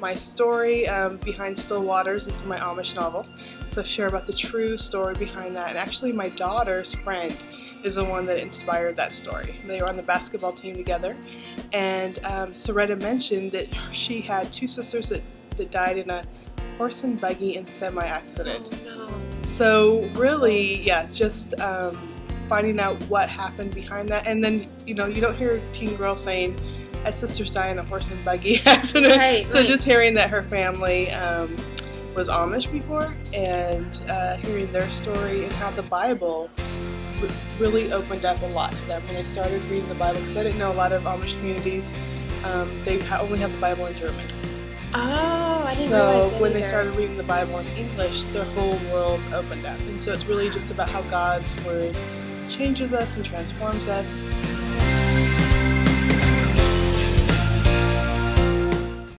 my story um, Beside Still Waters. This is my Amish novel. So share about the true story behind that. And actually my daughter's friend is the one that inspired that story. They were on the basketball team together. And um, Soretta mentioned that she had two sisters that, that died in a horse and buggy and semi accident. Oh, no. So really, yeah, just um, finding out what happened behind that. And then, you know, you don't hear teen girls saying, my sister's died in a horse and buggy accident. Right, so right. just hearing that her family um, was Amish before and uh, hearing their story and how the Bible really opened up a lot to them when they started reading the Bible. Because I didn't know a lot of Amish communities, um, they only have the Bible in German. Oh, I didn't realize So that when they started reading the Bible in English, their whole world opened up. And so it's really just about how God's Word changes us and transforms us